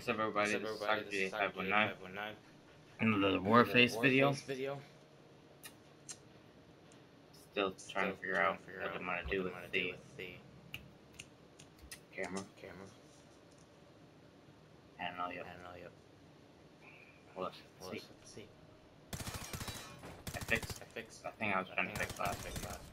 What's up, everybody? What's up, everybody? This is 519. 519. Another Warface video. video. Still trying to figure out figure what out I'm gonna do I'm with gonna the do with the camera. camera. I I yet. don't. Well, let's see. let's see. I fixed I fixed. the thing I was trying to fix think I last fixed video. last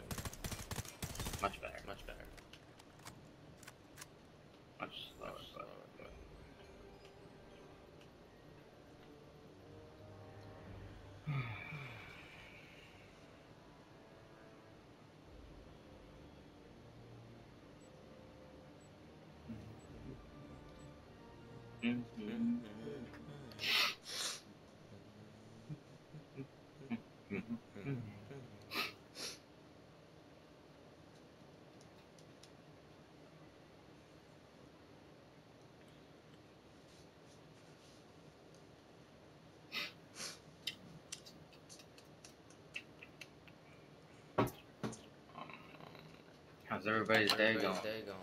How's everybody's day going? Everybody's day going.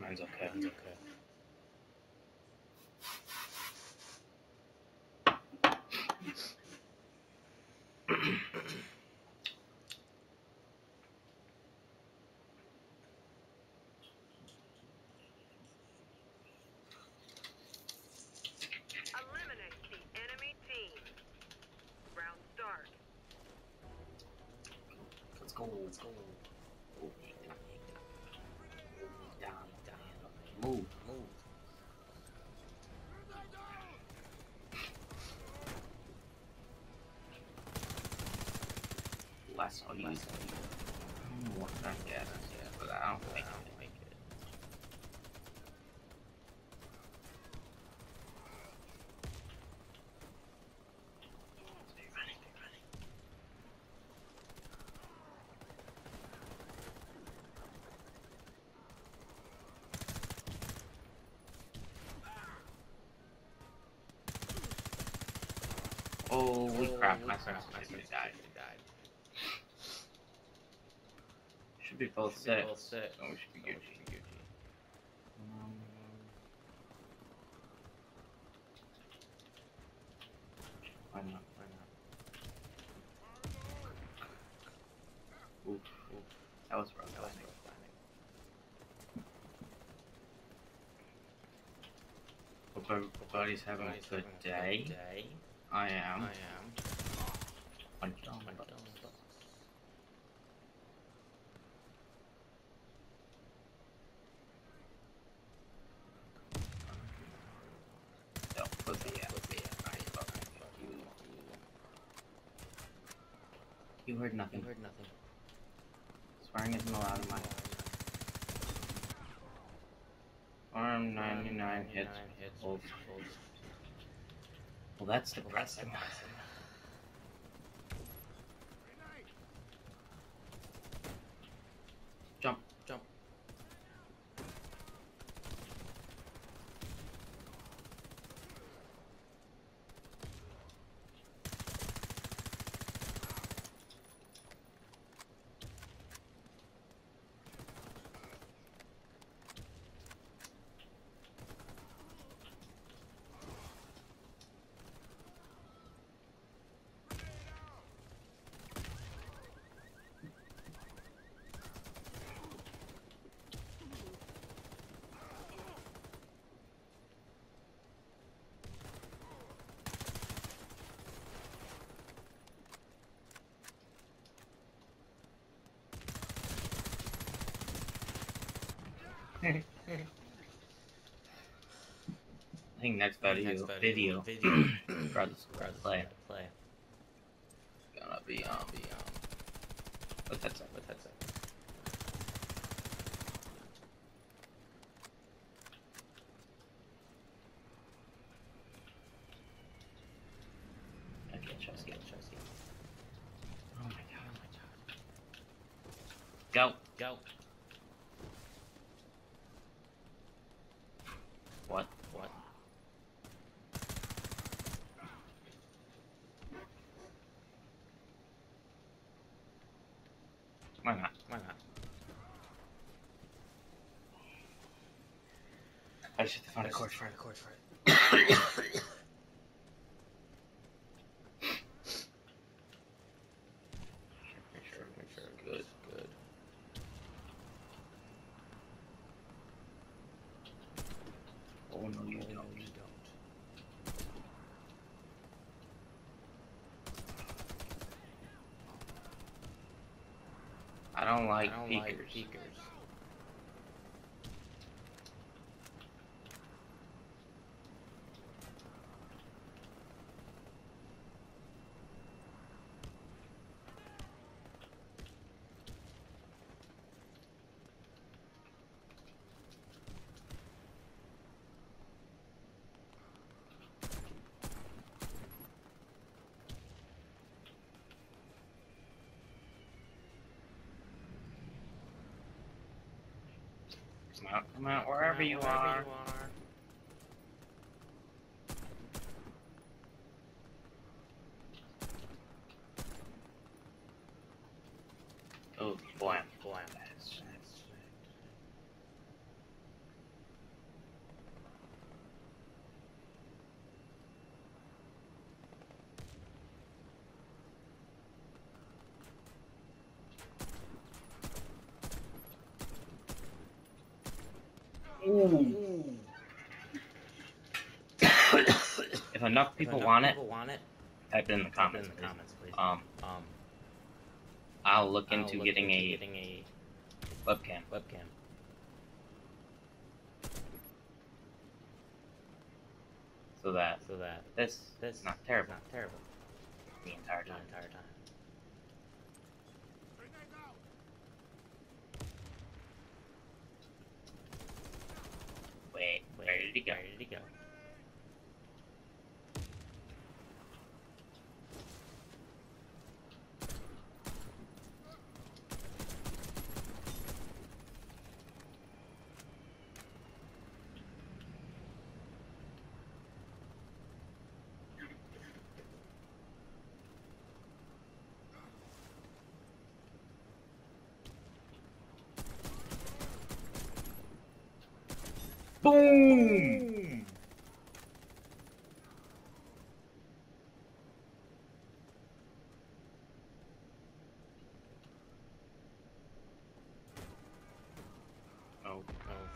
Mine's okay. Okay. Eliminate the enemy team. Round start. Let's go. Let's go. Less on you. Less on you. I don't know what kind of gas this but I don't think I don't it. like it. Holy crap, my My of be both Should be set. both set. So we should be So Gucci. should be Gucci. Um, why not? Why not? Oof, oof. That was rough. That was rough. Hope everybody's having a good having a day. good day. I am. I am. Punch down, Punch but- down, but- No, pussy, yeah. Pussy, yeah. I fuck you. You heard nothing. You heard nothing. Swearing isn't allowed in my Arm 99 hits. hits. Well, that's Well, that's depressing. I think next video, Next video, Video. brothers, Brothers play, Play. gonna be um, Be um. what's that say? What that's it. I can't trust you. Chelsea. Oh my god, oh my god. Go. Go. What? What? Why not? Why not? I just have to find a cord. Find cord for it. Make sure, make sure. Good, good. Oh no, no, don't. you don't. I don't like I don't peekers. like peekers. Wherever you are. you are. Oh, boy. Boy, That's- that's if enough If people enough want it, want it. type it in the comments. in the comments, please. Um, Um, I'll look I'll into look getting into a getting a webcam webcam. so that so that this this is not terrible not terrible the entire the time. entire time. Digga, Digga. Boom! Oh, Oh,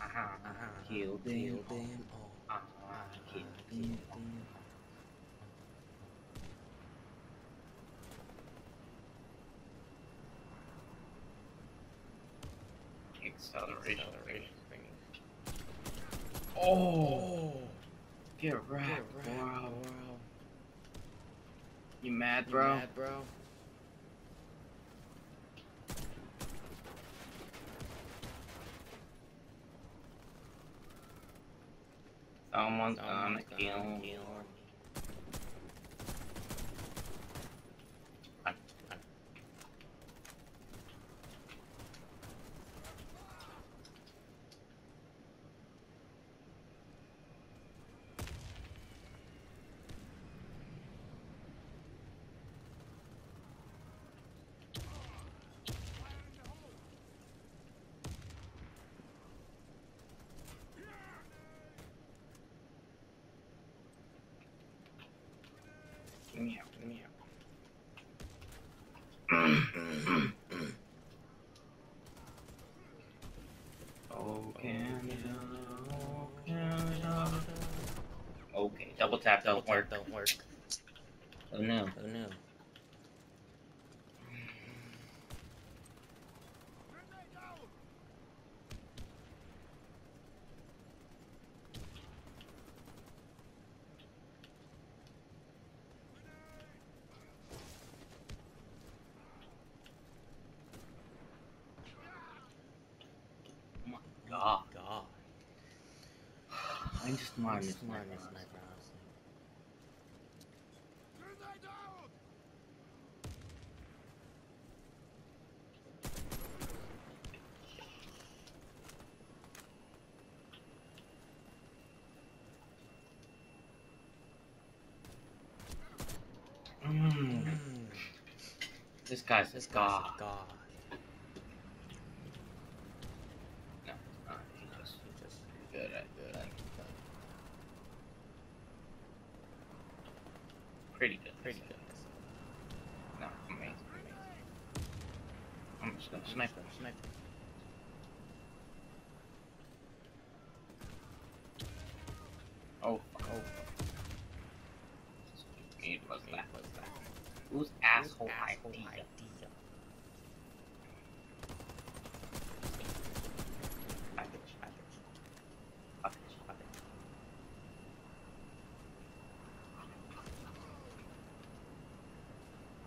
aha, aha, killed him. killed him. Killed killed him. him. Acceleration. Acceleration. Oh, get Get wrecked, wrecked, bro. bro. You mad, bro? You mad, bro? Someone's gonna gonna me. kill me. Run, run. Give me out. Give me out. Oh, Canada, oh, Canada. Okay, double tap don't work. Don't work. Oh no. Oh no. God. God. I'm just mine. This It's my one is Honestly. Mm. Mm. This guy's This a guy's god. god. No, uh, he just He just pretty good. Pretty good. No, amazing. amazing. I'm just gonna snipe him. Snipe him. Oh, oh. Stupid was that? Was that? Whose asshole idea? Package. Package, package.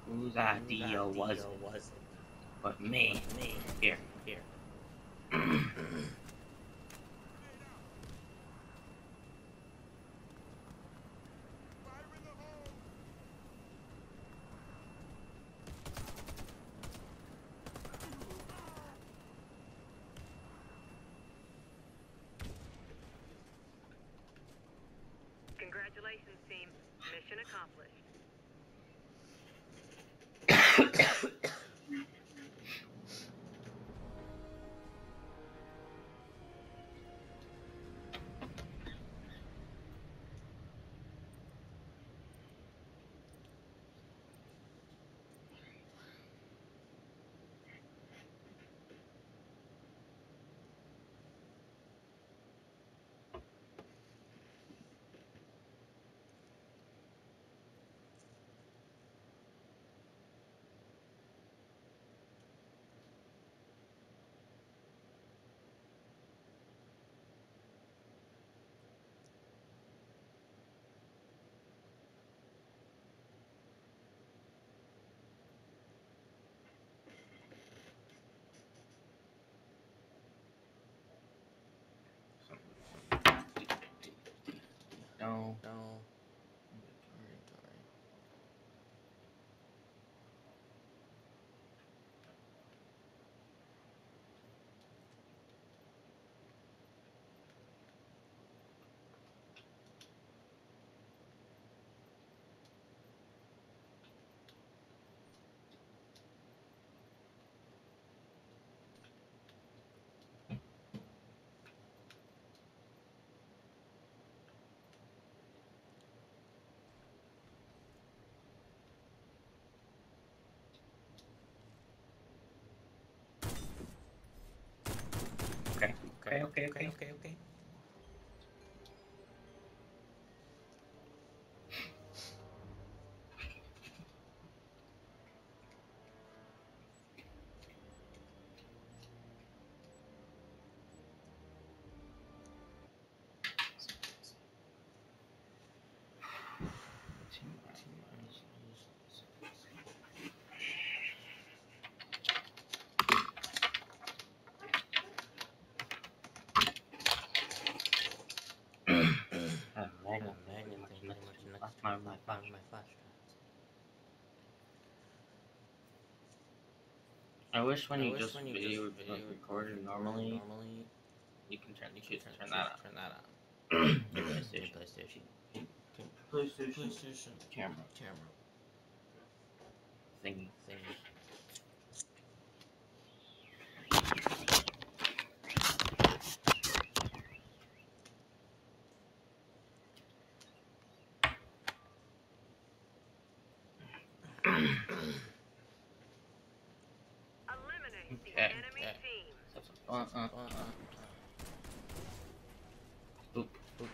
Whose idea was it? was it? But me. Me. Here, here. No. No. Okay. Okay, okay, okay. okay, okay. Uh, I Megan, got Megan Megan, thing much pretty much next- next that's my-. I wish when I you wish just when you video, just video recorded normally, normally you can turn, you you can turn turn that turn that on. on. Your Your PlayStation. PlayStation. PlayStation. PlayStation Camera camera thingy. thingy. Eliminate the Okay, enemy okay. team. Uh, uh, Uh, uh. uh, Boop. boop.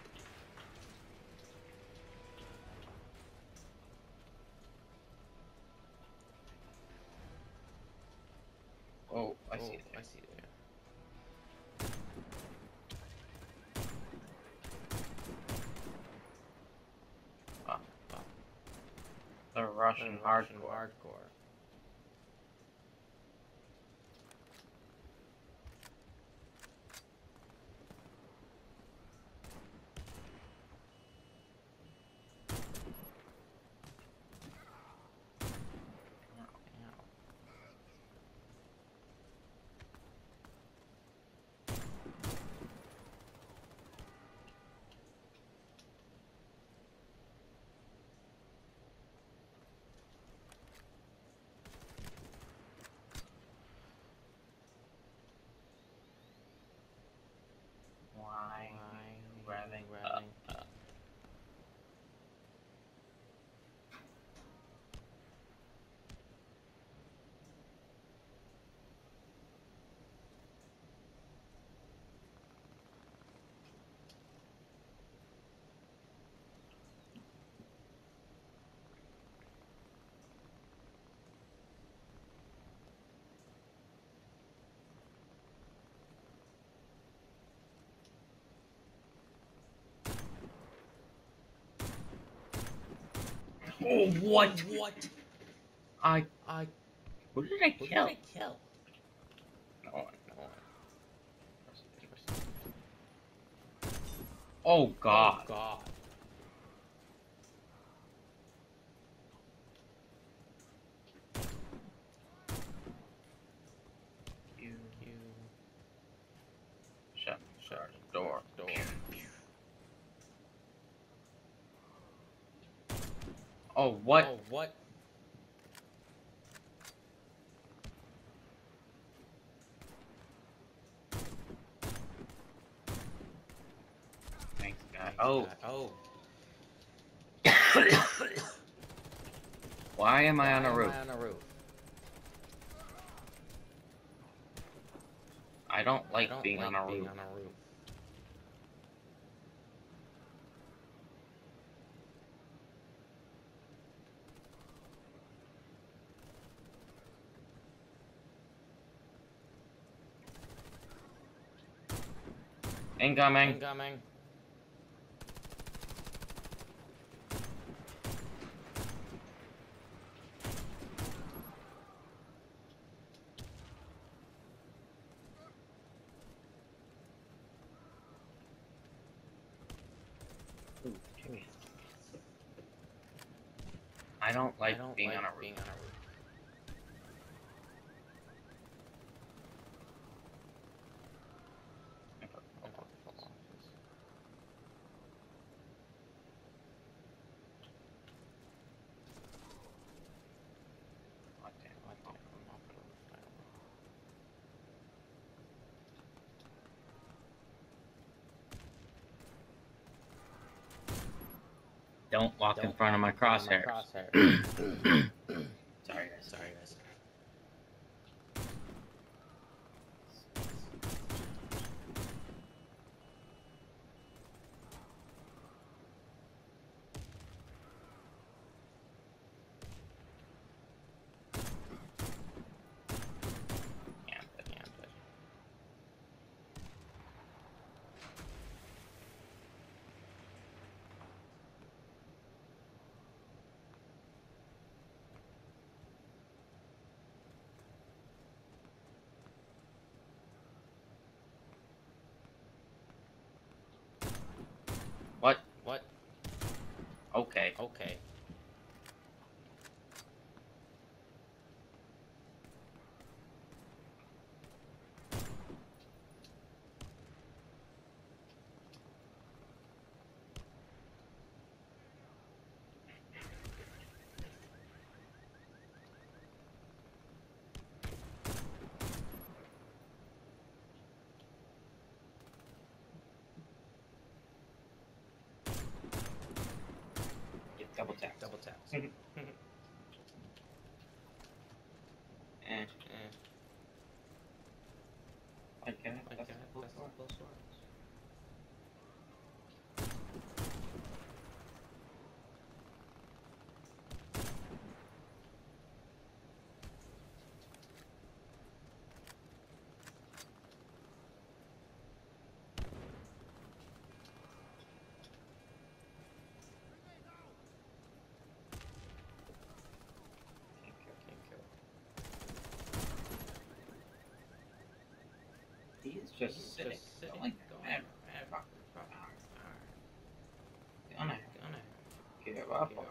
Oh, I see it. I see it. Yeah. Ah, Wow. the Russian Russian hardcore. hardcore. Oh, what? What? I. I. Who did I kill? Who did? I kill? No. No. Oh God. Oh, God. You You. shut shut the door. Door. Oh what? Oh, what? Thanks, guy. Oh, Oh. why am I on a roof? I on a roof? I don't I like don't being like on being on a roof. Incoming. Incoming. Ooh, Jimmy. I don't like I don't being like on a roof. being on a roof. God damn. What the- I'm off the roof. I don't know. Don't walk in Don't front of my On my crosshairs. crosshairs. Sorry, guys. Sorry, guys. Yeah, but Yeah, but What? what? Okay. Okay. Get double tap. Double taps. Mhm. Eh, Eh, I can like that's that. a cool That's sword. those swords. Can't kill. Can't kill. Is just He's sitting. just sitting. Going Going there. there. Fuck. Gonna Gonna give up on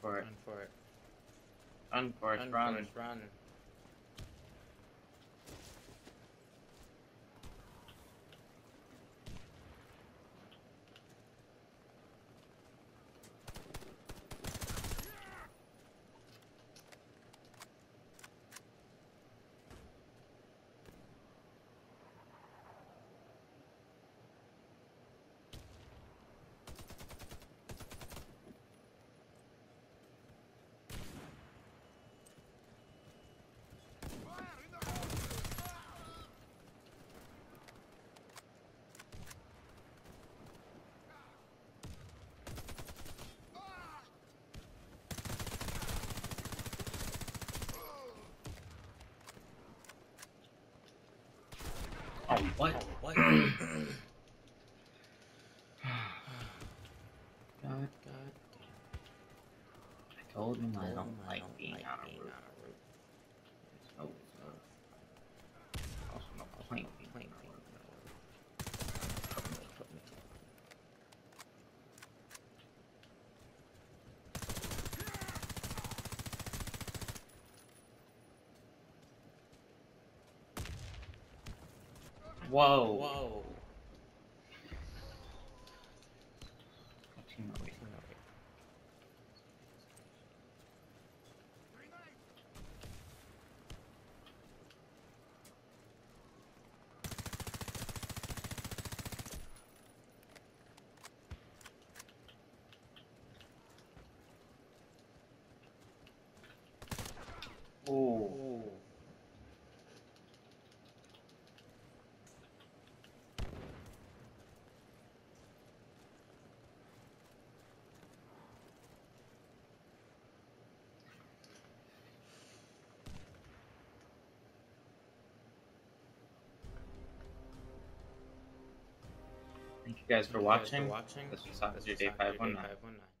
For it. Run for it. Run, Forrest, Run, run. Run. What? What? God, God I told him I don't like being like on a being roof. on a roof. There's no, no, also no point being Point on a being roof. on a roof. Put me. Whoa. Whoa. Team away. Oh. Ooh. Thank you guys for Thank you guys watching. watching. This was Officer This was Day Officer 519. 519.